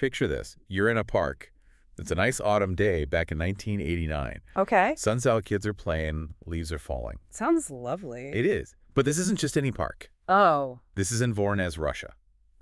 Picture this. You're in a park. It's a nice autumn day back in 1989. Okay. Sun's out, kids are playing, leaves are falling. Sounds lovely. It is. But this isn't just any park. oh, This is in Voronezh, Russia.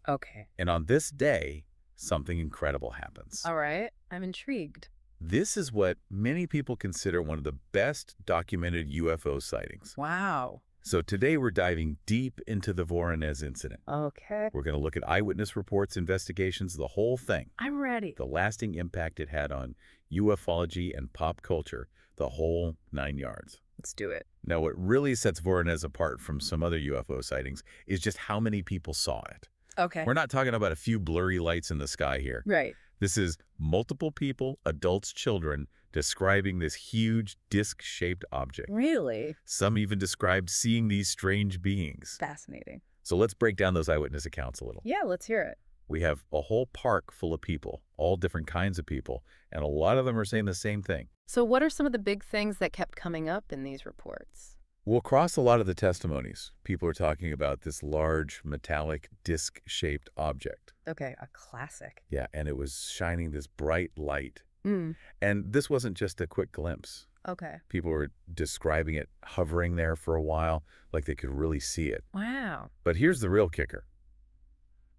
okay. And on this day, something incredible happens. All right. I'm intrigued. This is what many people consider one of the best documented UFO sightings. Wow. So today we're diving deep into the Voronezh incident. Okay. We're going to look at eyewitness reports, investigations, the whole thing, I'm ready. the lasting impact it had on ufology and pop culture, the whole nine yards. Let's do it. Now, what really sets Voronezh apart from some other UFO sightings is just how many people saw it. Okay. We're not talking about a few blurry lights in the sky here. right. This is multiple people, adults, children, describing this huge disc-shaped object. Really? Some even described seeing these strange beings. Fascinating. So let's break down those eyewitness accounts a little. Yeah, let's hear it. We have a whole park full of people, all different kinds of people, and a lot of them are saying the same thing. So what are some of the big things that kept coming up in these reports? Well, across a lot of the testimonies, people are talking about this large metallic disc-shaped object. Okay, a classic. Yeah, and it was shining this bright light. Mm. And this wasn't just a quick glimpse. Okay. People were describing it hovering there for a while, like they could really see it. Wow. But here's the real kicker.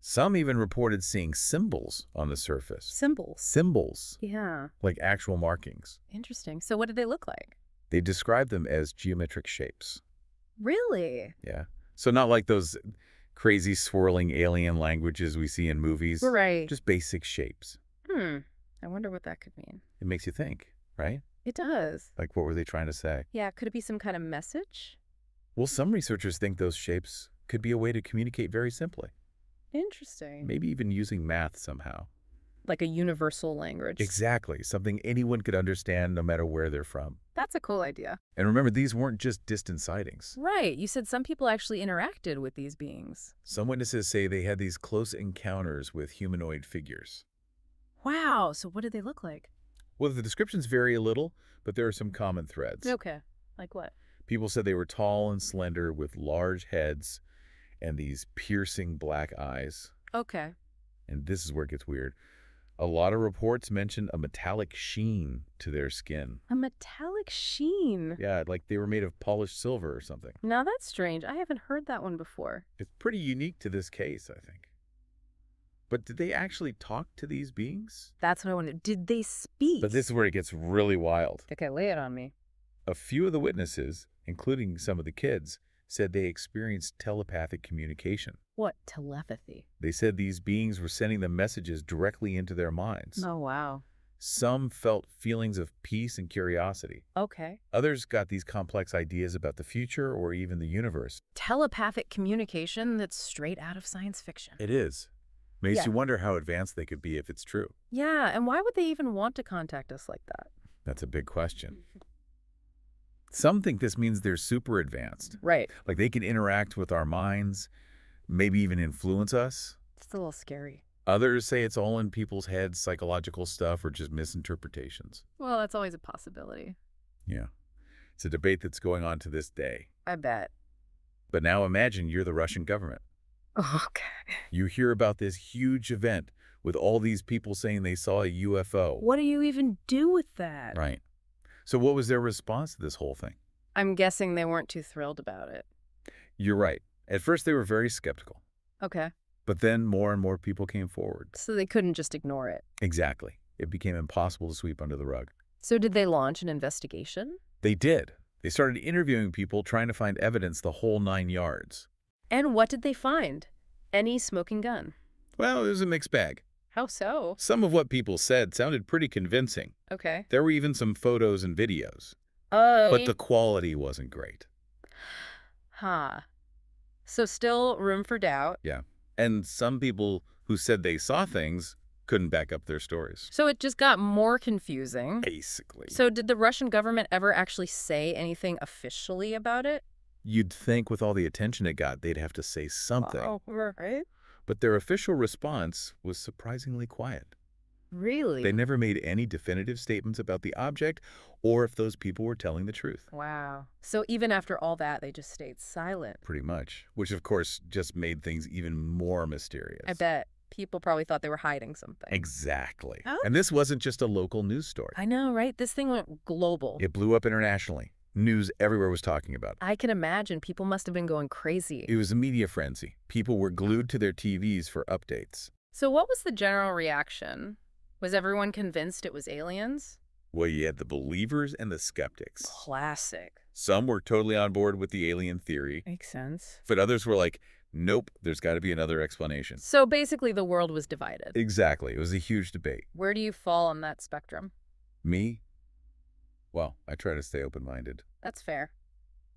Some even reported seeing symbols on the surface. Symbols. Symbols, Yeah. like actual markings. Interesting. So what did they look like? They described them as geometric shapes. Really? Yeah. So not like those crazy swirling alien languages we see in movies. Right. Just basic shapes. hmm. I wonder what that could mean. It makes you think, right? It does. Like what were they trying to say? Yeah, could it be some kind of message? Well, some researchers think those shapes could be a way to communicate very simply. Interesting. Maybe even using math somehow. Like a universal language. Exactly. Something anyone could understand no matter where they're from. That's a cool idea. And remember, these weren't just distant sightings. Right. You said some people actually interacted with these beings. Some witnesses say they had these close encounters with humanoid figures. Wow. So what did they look like? Well, the descriptions vary a little, but there are some common threads. Okay. Like what? People said they were tall and slender with large heads and these piercing black eyes. Okay. And this is where it gets weird. A lot of reports mention a metallic sheen to their skin. A metallic sheen. Yeah, like they were made of polished silver or something. Now that's strange. I haven't heard that one before. It's pretty unique to this case, I think. But did they actually talk to these beings? That's what I wanted. Did they speak? But this is where it gets really wild. Okay, lay it on me. A few of the witnesses, including some of the kids, said they experienced telepathic communication. What? Telepathy. They said these beings were sending them messages directly into their minds. Oh, wow. Some felt feelings of peace and curiosity. Okay. Others got these complex ideas about the future or even the universe. Telepathic communication that's straight out of science fiction. It is. Makes Yeah. you wonder how advanced they could be if it's true. Yeah, and why would they even want to contact us like that? That's a big question. Some think this means they're super advanced. Right. Like they can interact with our minds, maybe even influence us. It's a little scary. Others say it's all in people's heads, psychological stuff, or just misinterpretations. Well, that's always a possibility. Yeah. It's a debate that's going on to this day. I bet. But now imagine you're the Russian government. Oh, okay. You hear about this huge event with all these people saying they saw a UFO. What do you even do with that? Right. So what was their response to this whole thing? I'm guessing they weren't too thrilled about it. You're right. At first they were very skeptical, Okay. but then more and more people came forward. So they couldn't just ignore it. Exactly. It became impossible to sweep under the rug. So did they launch an investigation? They did. They started interviewing people trying to find evidence the whole nine yards. And what did they find? Any smoking gun. Well, it was a mixed bag. How so? Some of what people said sounded pretty convincing. Okay. There were even some photos and videos, Oh. but the quality wasn't great. Huh. So still room for doubt. Yeah. And some people who said they saw things couldn't back up their stories. So it just got more confusing. Basically. So did the Russian government ever actually say anything officially about it? You'd think with all the attention it got, they'd have to say something. Oh, right. But their official response was surprisingly quiet. Really? They never made any definitive statements about the object or if those people were telling the truth. Wow. So even after all that, they just stayed silent. Pretty much. Which, of course, just made things even more mysterious. I bet. People probably thought they were hiding something. Exactly. Oh. And this wasn't just a local news story. I know, right? This thing went global. It blew up internationally. News everywhere was talking about it. I can imagine people must have been going crazy. It was a media frenzy. People were glued to their TVs for updates. So what was the general reaction? Was everyone convinced it was aliens? Well, you had the believers and the skeptics. Classic. Some were totally on board with the alien theory, Makes sense. but others were like, nope, there's got to be another explanation. So basically the world was divided. Exactly. It was a huge debate. Where do you fall on that spectrum? Me? Well, I try to stay open-minded. That's fair.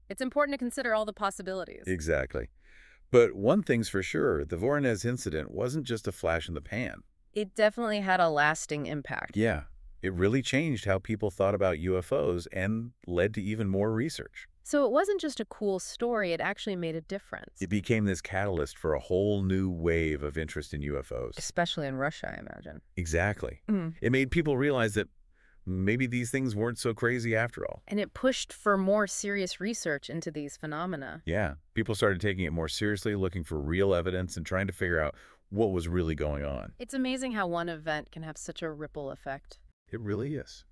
It's important to consider all the possibilities. Exactly. But one thing's for sure, the Voronezh incident wasn't just a flash in the pan. It definitely had a lasting impact. Yeah, it really changed how people thought about UFOs and led to even more research. So it wasn't just a cool story, it actually made a difference. It became this catalyst for a whole new wave of interest in UFOs. Especially in Russia, I imagine. Exactly. Mm. It made people realize that maybe these things weren't so crazy after all. And it pushed for more serious research into these phenomena. Yeah, people started taking it more seriously, looking for real evidence and trying to figure out what was really going on. It's amazing how one event can have such a ripple effect. It really is.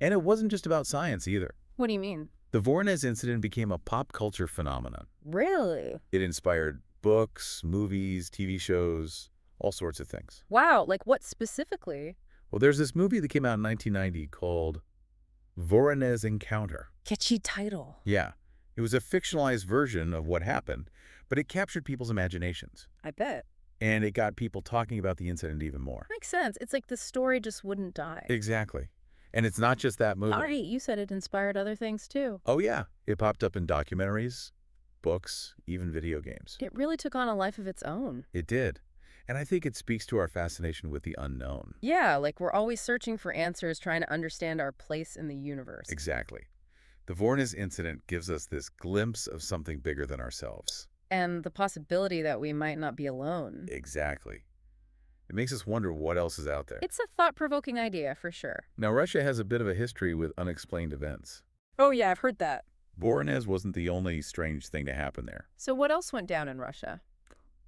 And it wasn't just about science either. What do you mean? The Voronezh incident became a pop culture phenomenon. Really? It inspired books, movies, TV shows, all sorts of things. Wow, like what specifically? Well, there's this movie that came out in 1990 called Voronezh Encounter. Catchy title. Yeah, it was a fictionalized version of what happened, but it captured people's imaginations. I bet. And it got people talking about the incident even more. Makes sense. It's like the story just wouldn't die. Exactly. And it's not just that movie. All right, you said it inspired other things too. Oh, yeah. It popped up in documentaries, books, even video games. It really took on a life of its own. It did. And I think it speaks to our fascination with the unknown. Yeah, like we're always searching for answers, trying to understand our place in the universe. Exactly. The Voronezh incident gives us this glimpse of something bigger than ourselves. And the possibility that we might not be alone. Exactly. It makes us wonder what else is out there. It's a thought-provoking idea, for sure. Now, Russia has a bit of a history with unexplained events. Oh yeah, I've heard that. Voronezh wasn't the only strange thing to happen there. So what else went down in Russia?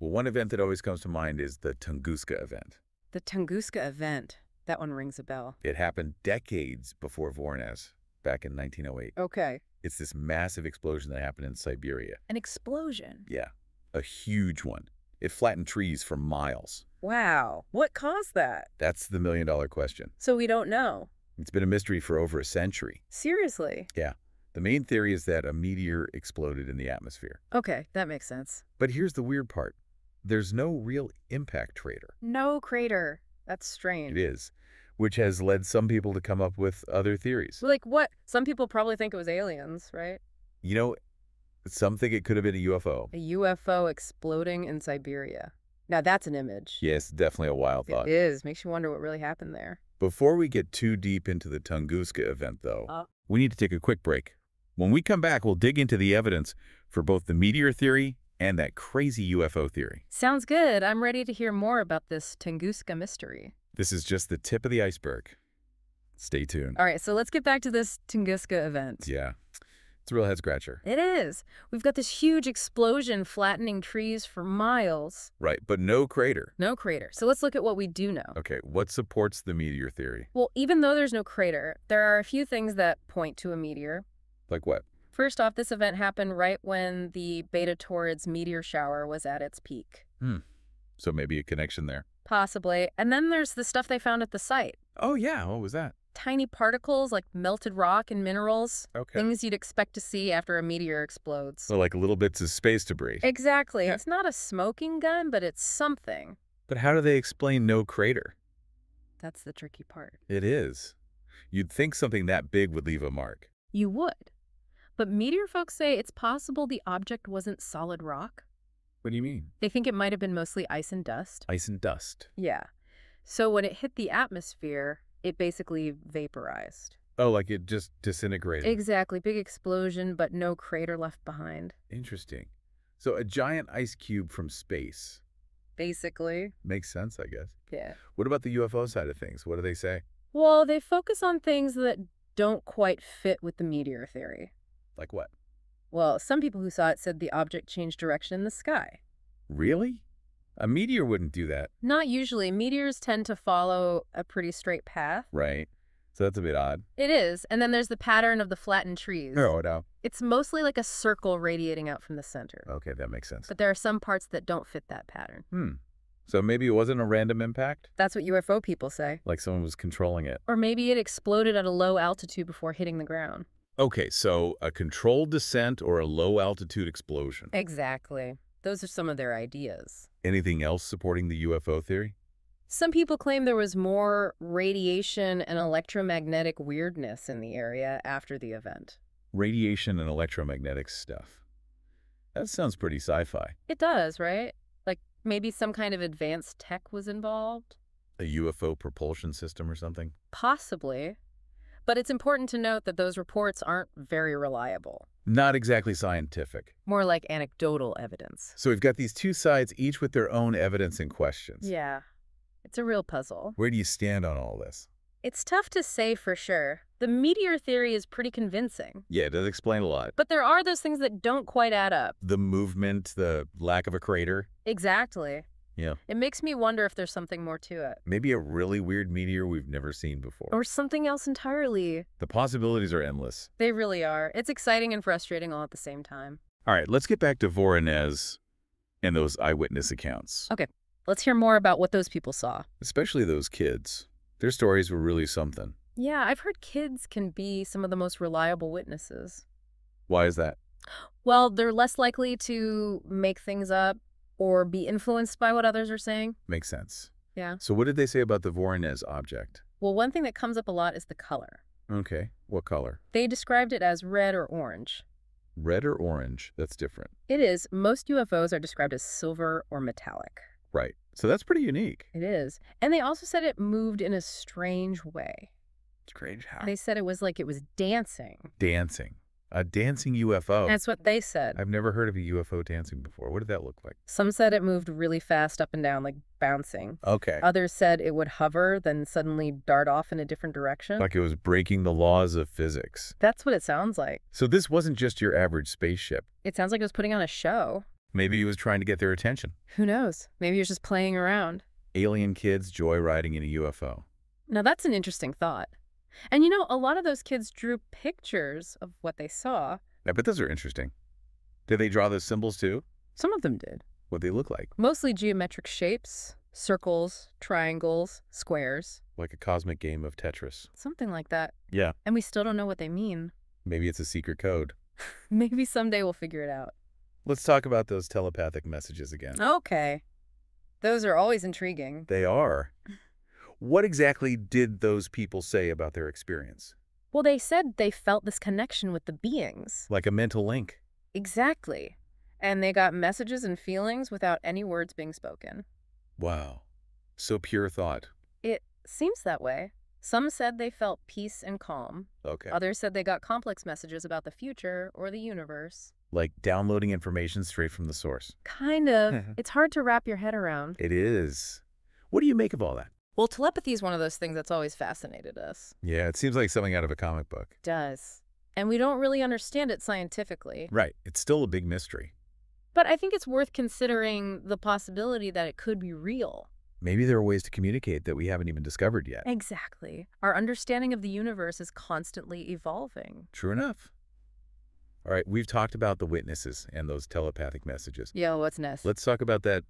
Well, one event that always comes to mind is the Tunguska event. The Tunguska event. That one rings a bell. It happened decades before Voronezh, back in 1908. Okay. It's this massive explosion that happened in Siberia. An explosion. Yeah, a huge one. It flattened trees for miles. Wow. What caused that? That's the million dollar question. So we don't know. It's been a mystery for over a century. Seriously? Yeah. The main theory is that a meteor exploded in the atmosphere. Okay, that makes sense. But here's the weird part. There's no real impact crater. No crater. That's strange. It is, which has led some people to come up with other theories. Like what? Some people probably think it was aliens, right? You know, some think it could have been a UFO. A UFO exploding in Siberia. Now that's an image. Yes, definitely a wild thought. It is. Makes you wonder what really happened there. Before we get too deep into the Tunguska event, though, Uh. we need to take a quick break. When we come back, we'll dig into the evidence for both the meteor theory and that crazy UFO theory. Sounds good. I'm ready to hear more about this Tunguska mystery. This is just the tip of the iceberg. Stay tuned. All right, so let's get back to this Tunguska event. Yeah, it's a real head scratcher. It is. We've got this huge explosion flattening trees for miles. Right, but no crater. No crater. So let's look at what we do know. Okay, what supports the meteor theory? Well, even though there's no crater, there are a few things that point to a meteor. Like what? First off, this event happened right when the Beta Taurids meteor shower was at its peak. Hmm. So maybe a connection there. Possibly. And then there's the stuff they found at the site. Oh, yeah, what was that? Tiny particles like melted rock and minerals. Okay. Things you'd expect to see after a meteor explodes. So like little bits of space debris. Exactly. Yeah. It's not a smoking gun, but it's something. But how do they explain no crater? That's the tricky part. It is. You'd think something that big would leave a mark. You would. But meteor folks say it's possible the object wasn't solid rock. What do you mean? They think it might have been mostly ice and dust. Ice and dust. Yeah. So when it hit the atmosphere, it basically vaporized. Oh, like it just disintegrated. Exactly. Big explosion, but no crater left behind. Interesting. So a giant ice cube from space. Basically. Makes sense, I guess. Yeah. What about the UFO side of things? What do they say? Well, they focus on things that don't quite fit with the meteor theory. Like what? Well, some people who saw it said the object changed direction in the sky. Really? A meteor wouldn't do that, Not usually. Meteors tend to follow a pretty straight path. right? So that's a bit odd. It is. And then there's the pattern of the flattened trees. Oh, no. It's mostly like a circle radiating out from the center. Okay, that makes sense. But there are some parts that don't fit that pattern. Hmm. So maybe it wasn't a random impact? That's what UFO people say. Like someone was controlling it. Or maybe it exploded at a low altitude before hitting the ground. Okay, so a controlled descent or a low-altitude explosion. Exactly. Those are some of their ideas. Anything else supporting the UFO theory? Some people claim there was more radiation and electromagnetic weirdness in the area after the event. Radiation and electromagnetic stuff. That sounds pretty sci-fi. It does, right? Like maybe some kind of advanced tech was involved? A UFO propulsion system or something? Possibly. But it's important to note that those reports aren't very reliable. Not exactly scientific. More like anecdotal evidence. So we've got these two sides, each with their own evidence and questions. Yeah. It's a real puzzle. Where do you stand on all this? It's tough to say for sure. The meteor theory is pretty convincing. Yeah, it does explain a lot. But there are those things that don't quite add up. The movement, the lack of a crater. Exactly. Yeah. It makes me wonder if there's something more to it. Maybe a really weird meteor we've never seen before. Or something else entirely. The possibilities are endless. They really are. It's exciting and frustrating all at the same time. All right, let's get back to Voronezh and those eyewitness accounts, Okay, Let's hear more about what those people saw. especially those kids. Their stories were really something. Yeah, I've heard kids can be some of the most reliable witnesses. Why is that? Well, they're less likely to make things up or be influenced by what others are saying. Makes sense. Yeah. So what did they say about the Voronezh object? Well, one thing that comes up a lot is the color. Okay, what color? They described it as red or orange. Red or orange? That's different. It is. Most UFOs are described as silver or metallic. Right. So that's pretty unique. It is. And they also said it moved in a strange way. Strange how? They said it was like it was dancing. Dancing. A dancing UFO. That's what they said. I've never heard of a UFO dancing before. What did that look like? Some said it moved really fast up and down, like bouncing. Okay. Others said it would hover, then suddenly dart off in a different direction. Like it was breaking the laws of physics. That's what it sounds like. So this wasn't just your average spaceship. It sounds like it was putting on a show. Maybe he was trying to get their attention. Who knows? Maybe he was just playing around. Alien kids joyriding in a UFO. Now, that's an interesting thought. And you know, a lot of those kids drew pictures of what they saw. I bet those are interesting. Did they draw those symbols too? Some of them did. What they look like? Mostly geometric shapes circles, triangles, squares, Like a cosmic game of Tetris. something like that. Yeah. And we still don't know what they mean. Maybe it's a secret code. Maybe someday we'll figure it out. Let's talk about those telepathic messages again. Okay. Those are always intriguing. They are. What exactly did those people say about their experience? Well, they said they felt this connection with the beings. Like a mental link. Exactly. And they got messages and feelings without any words being spoken. Wow. So pure thought. It seems that way. Some said they felt peace and calm. Okay. Others said they got complex messages about the future or the universe. Like downloading information straight from the source. Kind of. it's hard to wrap your head around. It is. What do you make of all that? Well, telepathy is one of those things that's always fascinated us. Yeah, it seems like something out of a comic book. does. And we don't really understand it scientifically. Right. It's still a big mystery. But I think it's worth considering the possibility that it could be real. Maybe there are ways to communicate that we haven't even discovered yet. Exactly. Our understanding of the universe is constantly evolving. True enough. All right, we've talked about the witnesses and those telepathic messages. Yo, what's next? Let's talk about that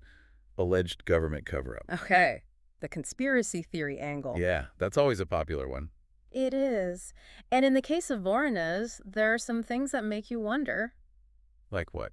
alleged government cover-up. Okay. The conspiracy theory angle. Yeah, that's always a popular one. It is. And in the case of Voronezh, there are some things that make you wonder. Like what?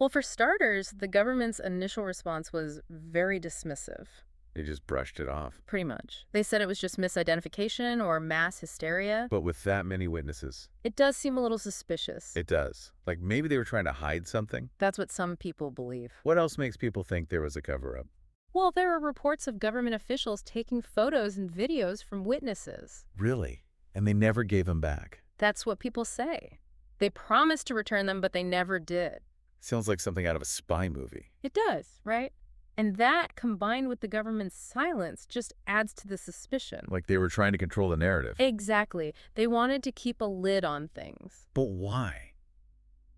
Well, for starters, the government's initial response was very dismissive. They just brushed it off. Pretty much. They said it was just misidentification or mass hysteria. But with that many witnesses, It does seem a little suspicious. it does. Like maybe they were trying to hide something. That's what some people believe. What else makes people think there was a cover-up? Well, there are reports of government officials taking photos and videos from witnesses. Really? And they never gave them back. That's what people say. They promised to return them, but they never did. Sounds like something out of a spy movie. It does, right? And that, combined with the government's silence, just adds to the suspicion. Like they were trying to control the narrative. Exactly. They wanted to keep a lid on things. But why?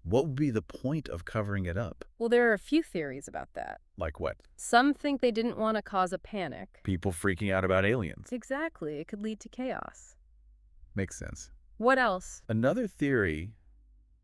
What would be the point of covering it up? Well, there are a few theories about that. Like what? Some think they didn't want to cause a panic. People freaking out about aliens. Exactly. It could lead to chaos. Makes sense. What else? Another theory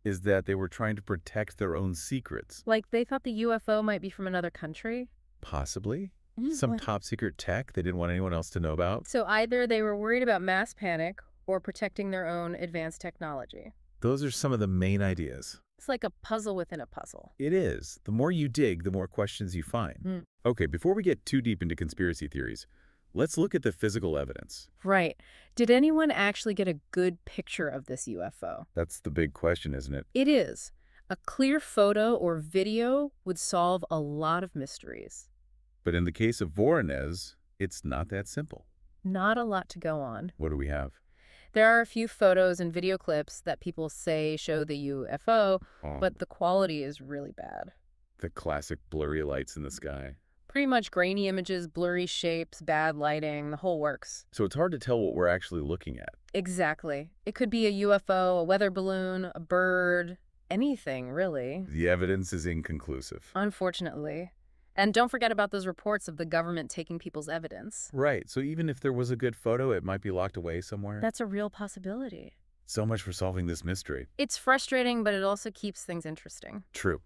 is that they were trying to protect their own secrets. Like they thought the UFO might be from another country? Possibly. Mm, Some what- top secret tech they didn't want anyone else to know about. So either they were worried about mass panic or protecting their own advanced technology. Those are some of the main ideas. It's like a puzzle within a puzzle. It is. The more you dig, the more questions you find. Hmm. Okay, before we get too deep into conspiracy theories, let's look at the physical evidence. Right. Did anyone actually get a good picture of this UFO? That's the big question, isn't it? It is. A clear photo or video would solve a lot of mysteries. But in the case of Voronezh, it's not that simple. Not a lot to go on. What do we have? There are a few photos and video clips that people say show the UFO, but the quality is really bad. the classic blurry lights in the sky. Pretty much grainy images, blurry shapes, bad lighting, the whole works. So it's hard to tell what we're actually looking at. Exactly. It could be a UFO, a weather balloon, a bird, anything, really. The evidence is inconclusive. Unfortunately. And don't forget about those reports of the government taking people's evidence. Right, so even if there was a good photo, it might be locked away somewhere. That's a real possibility. So much for solving this mystery. It's frustrating, but it also keeps things interesting. True.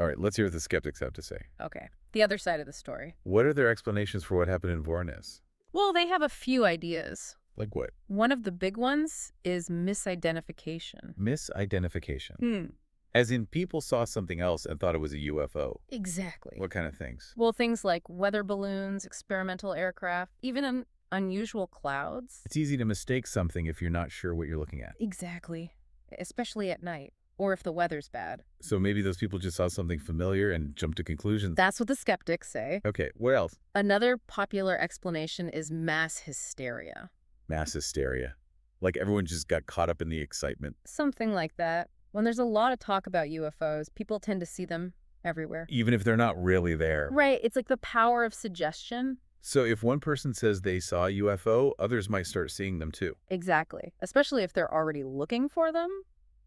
All right, let's hear what the skeptics have to say. Okay, the other side of the story. What are their explanations for what happened in Voronezh? Well, they have a few ideas. Like what? One of the big ones is misidentification. Misidentification. Hmm. As in, people saw something else and thought it was a UFO. Exactly. What kind of things? Well, things like weather balloons, experimental aircraft, even un- unusual clouds. It's easy to mistake something if you're not sure what you're looking at. Exactly. Especially at night, or if the weather's bad. So maybe those people just saw something familiar and jumped to conclusions. That's what the skeptics say. okay, what else? Another popular explanation is mass hysteria. Mass hysteria. Like everyone just got caught up in the excitement. Something like that. When there's a lot of talk about UFOs, people tend to see them everywhere. Even if they're not really there. Right. It's like the power of suggestion. So if one person says they saw a UFO, others might start seeing them too. Exactly. Especially if they're already looking for them.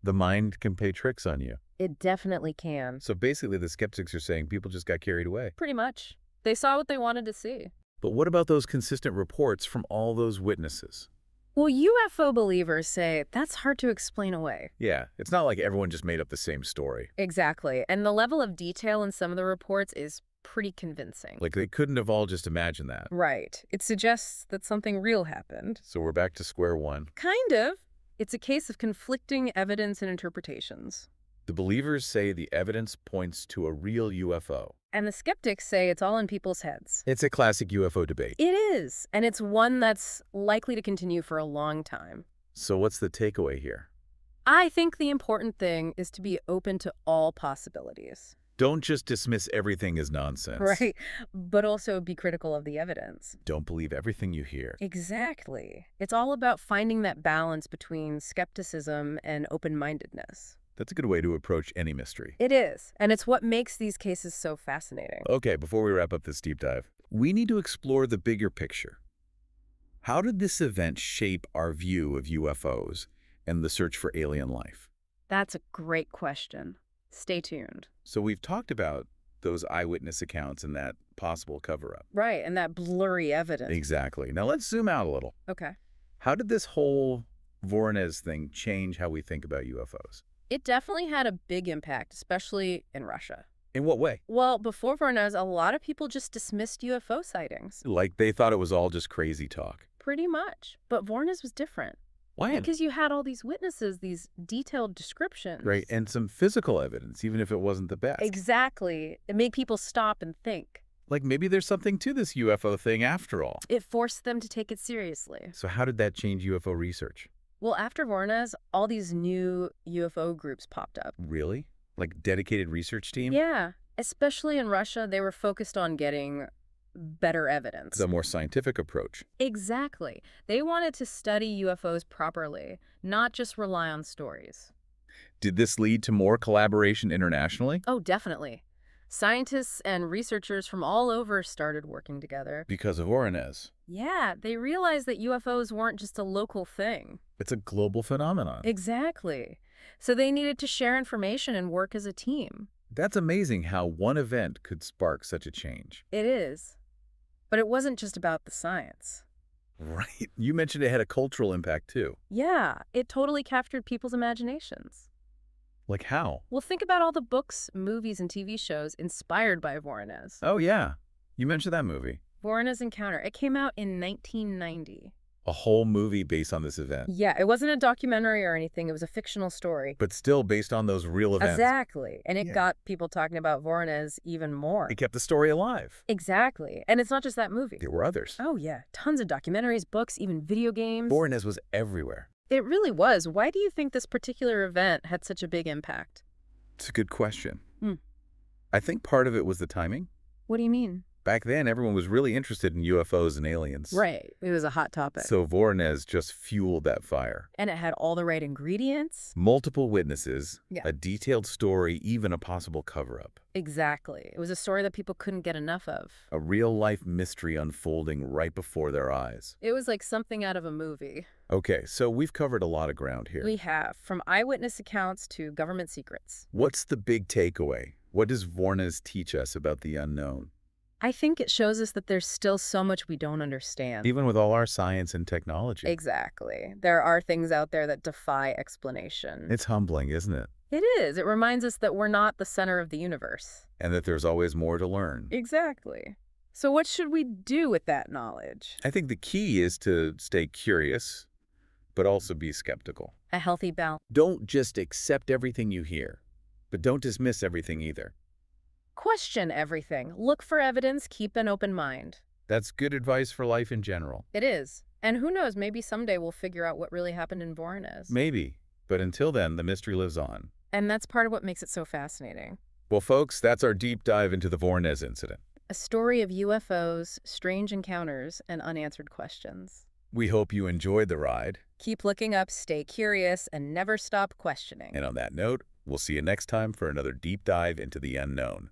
The mind can play tricks on you. It definitely can. So basically, the skeptics are saying people just got carried away. Pretty much. They saw what they wanted to see. But what about those consistent reports from all those witnesses? Well, UFO believers say that's hard to explain away. Yeah, it's not like everyone just made up the same story. Exactly. And the level of detail in some of the reports is pretty convincing. Like they couldn't have all just imagined that. right. It suggests that something real happened. So we're back to square one. Kind of. It's a case of conflicting evidence and interpretations. The believers say the evidence points to a real UFO. And the skeptics say it's all in people's heads. It's a classic UFO debate. It is. And it's one that's likely to continue for a long time. So what's the takeaway here? I think the important thing is to be open to all possibilities. Don't just dismiss everything as nonsense. Right. But also be critical of the evidence. Don't believe everything you hear. Exactly. It's all about finding that balance between skepticism and open mindedness. That's a good way to approach any mystery. It is. And it's what makes these cases so fascinating. Okay, before we wrap up this deep dive, we need to explore the bigger picture. How did this event shape our view of UFOs and the search for alien life? That's a great question. Stay tuned. So we've talked about those eyewitness accounts and that possible cover-up. Right. And that blurry evidence. Exactly. Now let's zoom out a little. Okay. How did this whole Voronezh thing change how we think about UFOs? It definitely had a big impact, especially in Russia. In what way? Well, before Voronezh, a lot of people just dismissed UFO sightings. Like they thought it was all just crazy talk. Pretty much. But Voronezh was different. Why? Because you had all these witnesses, these detailed descriptions. Right, and some physical evidence, even if it wasn't the best. Exactly. It made people stop and think. Like maybe there's something to this UFO thing after all. It forced them to take it seriously. So how did that change UFO research? Well, after Voronezh, all these new UFO groups popped up. Really? Like dedicated research team? Yeah. Especially in Russia, they were focused on getting better evidence. The more scientific approach. Exactly. They wanted to study UFOs properly, not just rely on stories. Did this lead to more collaboration internationally? Oh, definitely. Scientists and researchers from all over started working together. Because of Voronezh. Yeah, they realized that UFOs weren't just a local thing. It's a global phenomenon. Exactly. So they needed to share information and work as a team. That's amazing how one event could spark such a change. It is. But it wasn't just about the science. Right. You mentioned it had a cultural impact too. Yeah, it totally captured people's imaginations. Like how? Well, think about all the books, movies, and TV shows inspired by Voronezh. Oh, yeah. You mentioned that movie. Voronezh Encounter. It came out in 1990. A whole movie based on this event. Yeah, it wasn't a documentary or anything. It was a fictional story. But still based on those real events. Exactly. And it Yeah. got people talking about Voronezh even more. It kept the story alive. Exactly. And it's not just that movie. There were others. Oh, yeah. Tons of documentaries, books, even video games. Voronezh was everywhere. It really was. Why do you think this particular event had such a big impact? It's a good question. Hmm. I think part of it was the timing. What do you mean? Back then, everyone was really interested in UFOs and aliens. Right. It was a hot topic. So Voronezh just fueled that fire. and it had all the right ingredients? Multiple witnesses, Yeah. a detailed story, even a possible cover-up. Exactly. It was a story that people couldn't get enough of. A real-life mystery unfolding right before their eyes. It was like something out of a movie. Okay, so we've covered a lot of ground here. We have, from eyewitness accounts to government secrets. What's the big takeaway? What does Voronezh teach us about the unknown? I think it shows us that there's still so much we don't understand. Even with all our science and technology. Exactly. There are things out there that defy explanation. It's humbling, isn't it? It is. It reminds us that we're not the center of the universe. And that there's always more to learn. Exactly. So what should we do with that knowledge? I think the key is to stay curious, but also be skeptical. A healthy balance. Don't just accept everything you hear, but don't dismiss everything either. Question everything. Look for evidence. Keep an open mind. That's good advice for life in general. It is. And who knows, maybe someday we'll figure out what really happened in Voronezh. Maybe, but until then, the mystery lives on. And that's part of what makes it so fascinating. Well, folks, that's our deep dive into the Voronezh incident. A story of UFOs, strange encounters, and unanswered questions. We hope you enjoyed the ride. Keep looking up, stay curious, and never stop questioning. And on that note, we'll see you next time for another deep dive into the unknown.